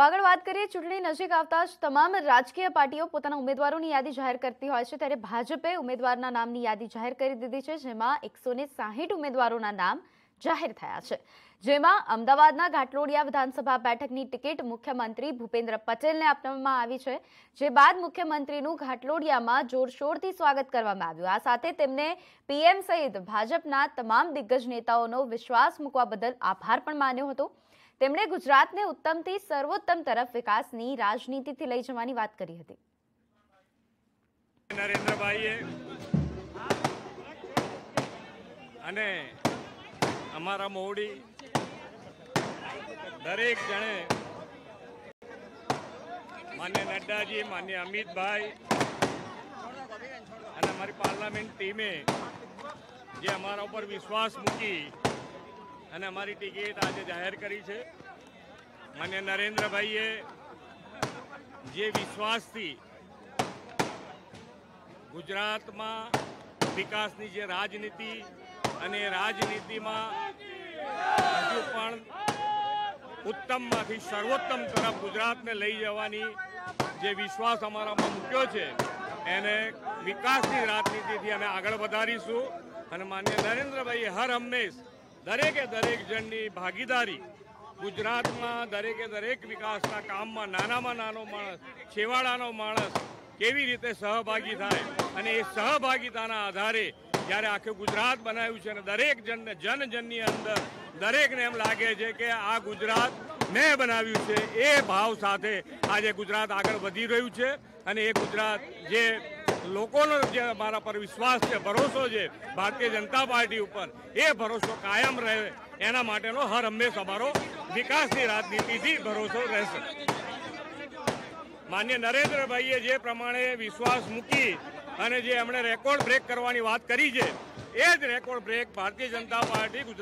આગળ વાત કરીએ, ચૂંટણી નજીક આવતા જ તમામ રાજકીય પાર્ટીઓ પોતાના ઉમેદવારોની યાદી જાહેર કરતી હોય છે. ત્યારે ભાજપે ઉમેદવારના નામની યાદી જાહેર કરી દીધી છે, જેમાં એકસો ઉમેદવારોના નામ જાહેર થયા છે. જેમાં અમદાવાદના ઘાટલોડિયા વિધાનસભા બેઠકની ટિકિટ મુખ્યમંત્રી ભૂપેન્દ્ર પટેલને આપવામાં આવી છે. જે બાદ મુખ્યમંત્રીનું ઘાટલોડિયામાં જોરશોરથી સ્વાગત કરવામાં આવ્યું. આ સાથે તેમને પીએમ સહિત ભાજપના તમામ દિગ્ગજ નેતાઓનો વિશ્વાસ મૂકવા બદલ આભાર પણ માન્યો હતો. તેમણે ગુજરાતને ઉત્તમથી સર્વોત્તમ તરફ વિકાસની રાજનીતિથી લઈ જવાની વાત કરી હતી. નરેન્દ્રભાઈએ અને અમારા મોવડી દરેક જણે માન્ય નડ્ડાજી, માન્ય અમિતભાઈ અને અમારી પાર્લામેન્ટ ટીમે જે અમારા ઉપર વિશ્વાસ મૂકી અને અમારી ટિકિટ આજે જાહેર કરી છે. અને નરેન્દ્રભાઈએ જે વિશ્વાસથી ગુજરાતમાં વિકાસની જે રાજનીતિ અને રાજનીતિમાં હજુ પણ ઉત્તમમાંથી સર્વોત્તમ તરફ ગુજરાતને લઈ જવાની જે વિશ્વાસ અમારામાં મૂક્યો છે, એને વિકાસની રાજનીતિથી અમે આગળ વધારીશું. અને માન્ય નરેન્દ્રભાઈએ હર હંમેશ દરેકે દરેક જણની ભાગીદારી ગુજરાતમાં દરેકે દરેક વિકાસના કામમાં નાનામાં નાનો માણસ, છેવાડાનો માણસ કેવી રીતે સહભાગી થાય અને એ સહભાગીતાના આધારે જ્યારે આખું ગુજરાત બનાવ્યું છે અને દરેક જણને જનજનની અંદર દરેકને એમ લાગે છે કે આ ગુજરાત મેં બનાવ્યું છે, એ ભાવ સાથે આજે ગુજરાત આગળ વધી રહ્યું છે અને એ ગુજરાત જે લોકોનો જે અમારા પર વિશ્વાસ છે, ભરોસો છે, ભારતીય જનતા પાર્ટી ઉપર, એ ભરોસો કાયમ રહે. એના માટેનો હર હંમેશ અમારો વિકાસની રાજનીતિથી ભરોસો રહેશે. માન્ય નરેન્દ્રભાઈએ જે પ્રમાણે વિશ્વાસ મૂકી અને જે એમણે રેકોર્ડ બ્રેક કરવાની વાત કરી છે, એ જ record break Bharatiya Janata party Gujarat